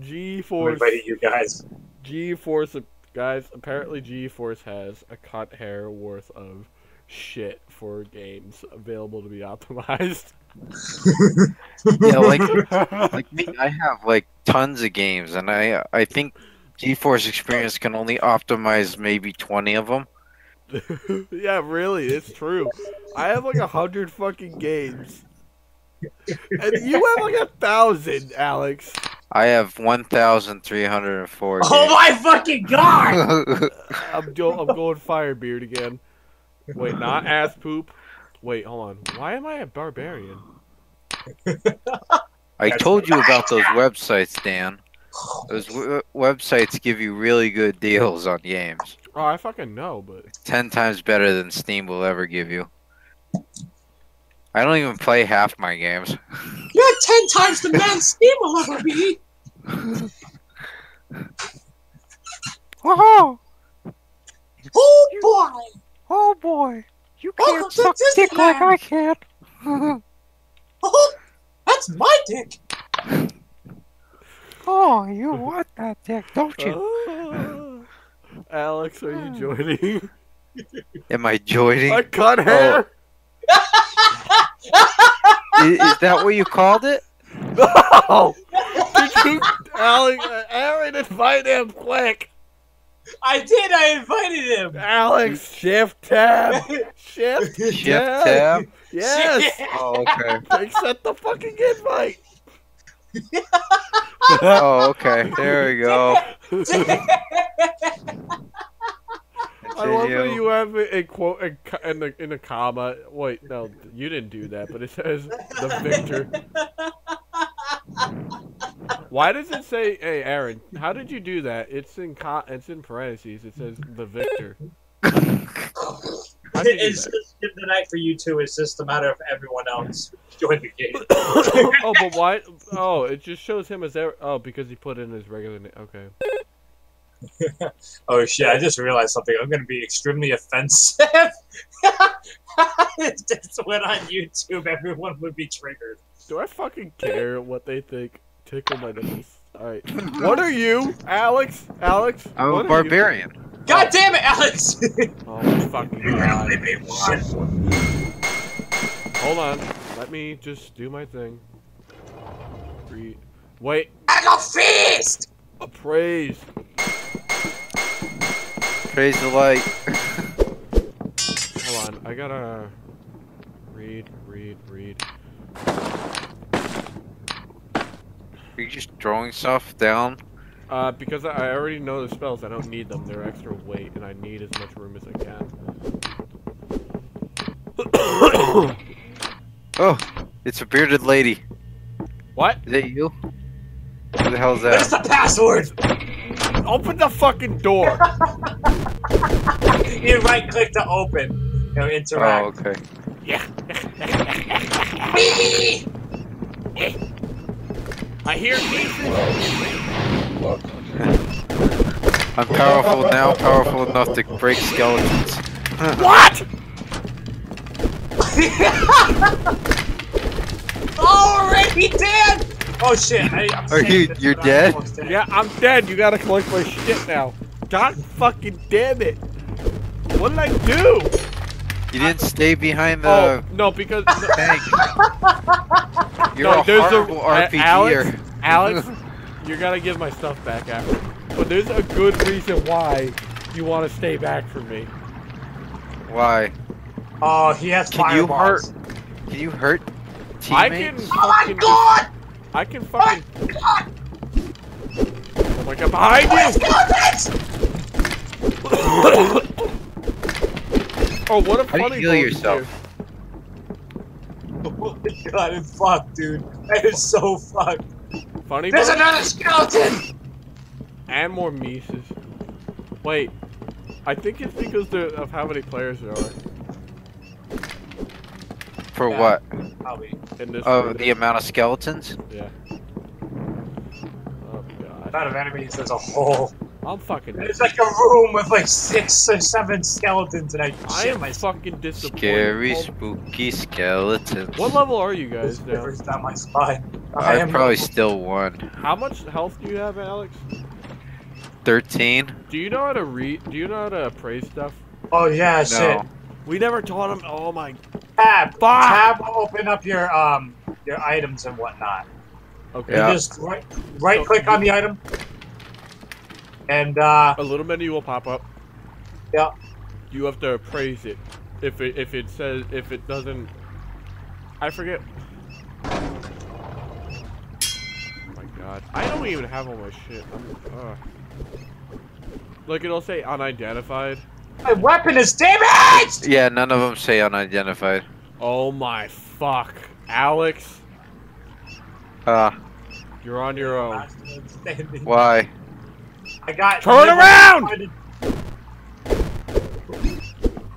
G I'm Force. inviting you guys. GeForce, guys. Apparently, GeForce has a cut hair worth of shit for games available to be optimized. Yeah, like like me, I have like tons of games, and I I think GeForce Experience can only optimize maybe twenty of them. yeah, really, it's true. I have like a hundred fucking games, and you have like a thousand, Alex. I have one thousand three hundred and four. Oh my fucking god! I'm go- I'm going Firebeard again. Wait, not ass poop. Wait, hold on. Why am I a barbarian? I told you about those websites, Dan. Those w- uh, websites give you really good deals on games. Oh, I fucking know, but Ten times better than Steam will ever give you. I don't even play half my games. You're ten times the man Steam will ever be. Oh, Oh boy! oh boy! You can't Welcome like I can. Oh, that's my dick. oh, you want that dick, don't Ah. Alex, are you joining? Am I joining? I cut hair. Is, is that what you called it? No! Did you, Alex? Aaron, invite him quick. I did. I invited him. Alex, shift tab, shift, Shift tab. tab. Yes. Oh, okay. Accept the fucking invite. Oh, okay. There we go. I love that Continue. you have a, a quote a, co- in the in a comma. Wait, no, you didn't do that, but it says the victor. Why does it say? Hey, Aaron, how did you do that? It's in co- it's in parentheses. It says the victor. How'd you do it's that? just good night for you two. It's just a matter of everyone else join the game. oh, but why? Oh, it just shows him as there. Oh, because he put in his regular name. Okay. oh shit! I just realized something. I'm gonna be extremely offensive. if this went on YouTube, everyone would be triggered. Do I fucking care what they think? Tickle my nipples. Alright. What are you? Alex? Alex? I'm a are you? barbarian. God damn it, Alex! Oh my fucking god. Shit. Hold on. Let me just do my thing. Re- Wait. I got feast. Appraise. Praise the light. Hold on. I gotta read, read, read. Are you just throwing stuff down? Uh, because I I already know the spells, I don't need them. They're extra weight, and I need as much room as I can. Oh, it's a bearded lady. what? Is that you? Who the hell's Where's that? the password? Open the fucking door! You right click to open. You know, Oh, okay. yeah. Me! I hear me. I'm powerful now, powerful enough to break skeletons. What? Already dead! Oh shit! I, I'm Are you- you're dead? dead. Yeah, I'm dead. You gotta collect my shit now. God fucking damn it. What did I do? You didn't stay behind the oh, no, because. No, tank. You're no, a there's horrible a. RPGer. Alex, Alex, you gotta give my stuff back after. But there's a good reason why you wanna stay back from me. Why? Oh, he has Can you fireballs. Can you hurt I can oh teammates? Oh my fucking. god! I can fucking. Oh my god, behind oh you! Oh, what a How do you funny heal yourself? Oh my god, I'm fucked, dude. That is so fucked. Funny There's bonus? another skeleton! And more Mises. Wait, I think it's because the- of how many players there are For Yeah. what? Probably. in this. Oh, the amount of skeletons? Yeah. Oh god. Amount of enemies as a whole. I'm fucking. There's like a room with like six or seven skeletons, and I I am myself. fucking disappointed. Scary, spooky skeletons. What level are you guys This now? rivers down my spine. I I'd am- probably still one. How much health do you have, Alex? 13? Do you know how to read? Do you know how to appraise stuff? Oh yeah, shit. We never taught him. Oh my. Tab. Fuck! Tab open up your um your items and whatnot. Okay. Yeah. You just right right click on the item. And uh A little menu will pop up. yeah. You have to appraise it. If it if it says if it doesn't, I forget. Oh my god, I don't even have all my shit. I'm, uh. Look, it'll say unidentified. My weapon is damaged! Yeah, none of them say unidentified. Oh my fuck, Alex, Uh, you're on your own. why? I got Turn around!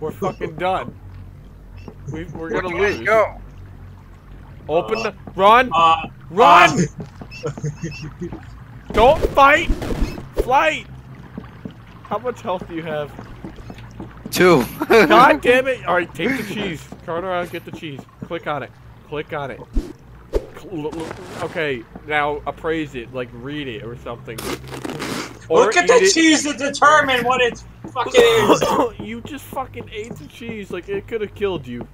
We're fucking done. We, we're gonna Where lose. Go. Open the run, Uh, run! uh, Don't fight! Flight! How much health do you have? Two. God damn it! Alright, take the cheese. Turn around, get the cheese. Click on it. Click on it. Okay, now appraise it, like read it or something. Or Look at the cheese to determine what it fucking is. you just fucking ate the cheese, like it could have killed you.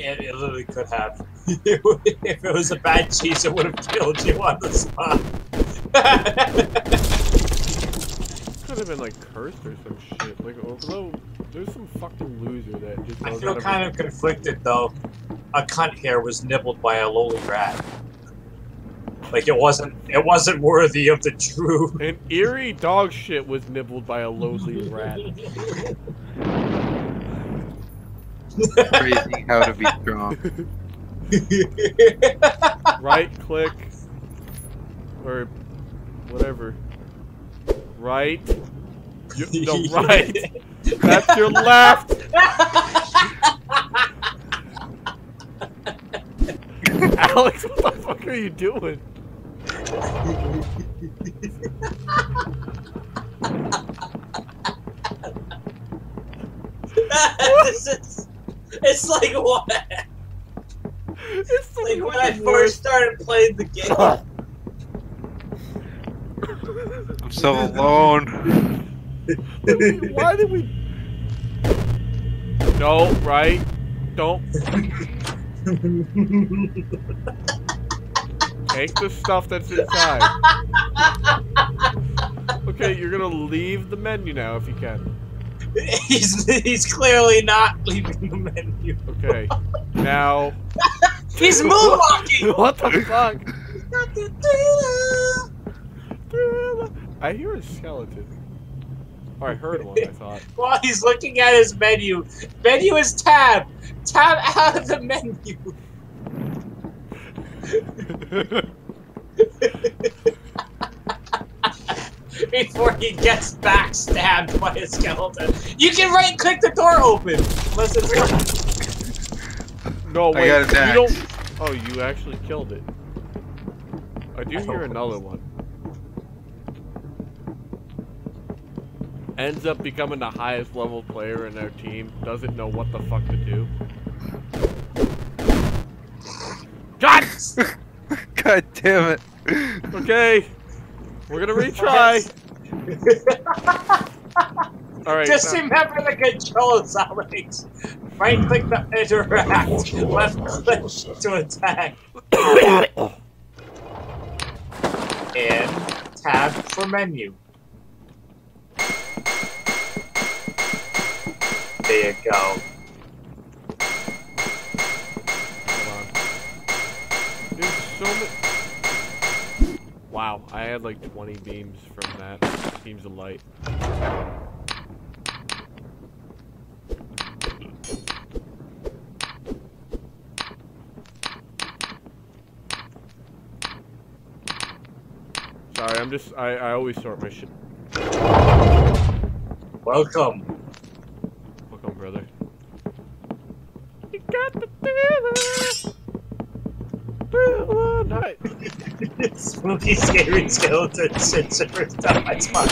It, it literally could have. if it was a bad cheese, it would have killed you on the spot. Could have been like cursed or some shit. Like, although there's some fucking loser that just I feel kind of conflicted though. A cunt here was nibbled by a lowly rat. Like it wasn't. It wasn't worthy of the true. An eerie dog shit was nibbled by a lowly rat. Crazy how to be strong. Right click. Or whatever. Right. You, no, right. That's your left. Alex, what the fuck are you doing? This is. It's like what? It's Like when I first started playing the game. I'm so alone. Why did we? No, right. Don't take the stuff that's inside. Okay, you're gonna leave the menu now if you can. he's he's clearly not leaving the menu. Okay. Now. He's moonwalking. what the fuck? I hear a skeleton. Or I heard one, I thought. While he's looking at his menu, menu is tab. Tab out of the menu. Before he gets backstabbed by a skeleton. You can right click the door open. Unless it's No, I wait. got you don't. Oh, you actually killed it. I do hear another one. Ends up becoming the highest level player in their team. Doesn't know what the fuck to do. God! God damn it. Okay. We're gonna retry. Alright. Just now- remember the controls, Alex. Right click to interact, left click to attack, and tab for menu. There you go. Wow, I had like 20 beams from that. Beams of light. Sorry, I'm just. I, I always sort my shit. Welcome. Welcome, brother. You got the feeling. Feeling night. Spooky, scary skeleton shit's the first time I spot.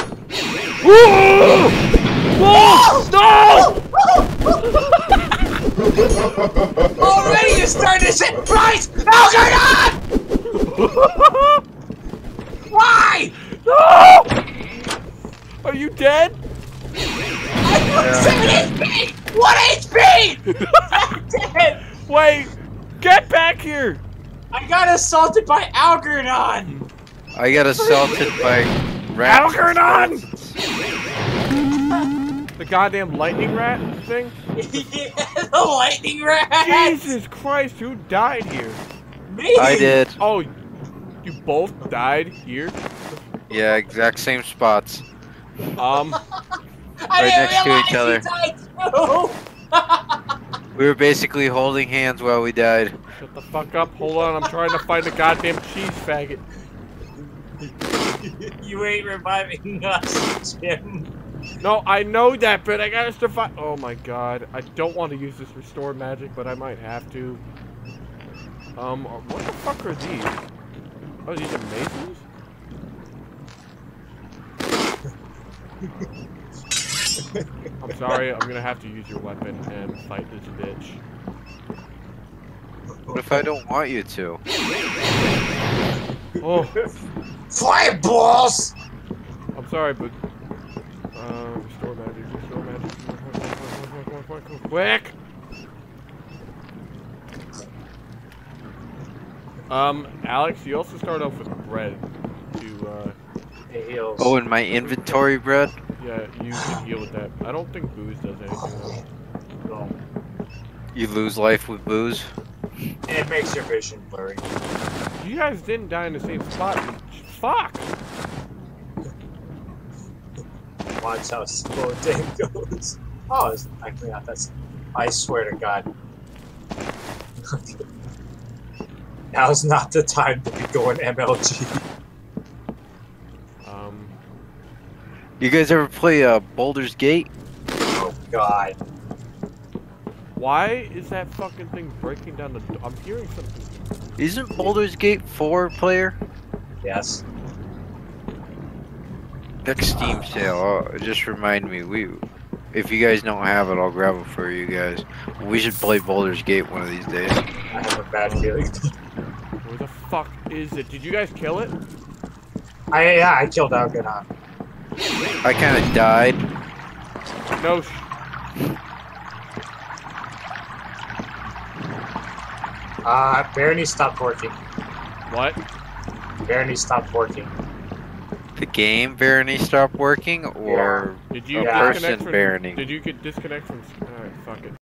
Whoa! Whoa! No! Already you started to Bryce! Oh my god! Why? no! Are you dead? Seven HP. One HP. Dead. Wait! Get back here! I got assaulted by Algernon. I got assaulted by rats. Algernon! The goddamn lightning rat thing? yeah, the lightning rat. Jesus Christ, who died here? Me. I did. Oh, you both died here? Yeah, exact same spots. Um, I right didn't next to each realize other. he died too. We were basically holding hands while we died. shut the fuck up. Hold on, I'm trying to find a goddamn cheese faggot. you ain't reviving us, Jim. No, I know that, but I gotta survive. Oh my god, I don't want to use this restore magic, but I might have to. Um, what the fuck are these? Oh, these are masons? I'm sorry, I'm gonna have to use your weapon and fight this bitch. What if I don't want you to? Oh, Fireballs! I'm sorry, but uh, restore magic, restore magic. Quick! Um, Alex, you also start off with bread to, uh, It heals. Oh, in my inventory, bread? Yeah, you can heal with that. I don't think booze does anything though. No. You lose life with booze? It makes your vision blurry. You guys didn't die in the same spot. Fuck! Watch how slow day goes. Oh, it's actually not that. I swear to God. Now's not the time to be going MLG. Um, You guys ever play uh, Baldur's Gate? Oh God. why is that fucking thing breaking down the? I'm hearing something. Isn't Baldur's Gate four player? Yes. Next Steam sale. Oh, just remind me. We, if you guys don't have it, I'll grab it for you guys. We should play Baldur's Gate one of these days. I have a bad feeling. Where the fuck is it? Did you guys kill it? I yeah, I killed Algernon. I kind of died. No. Sh Uh, Barony stopped working. what? Barony stopped working. The game Barony stopped working, or Did you a Yeah. disconnect person from? Barony? Did you get disconnect from? All right, fuck it.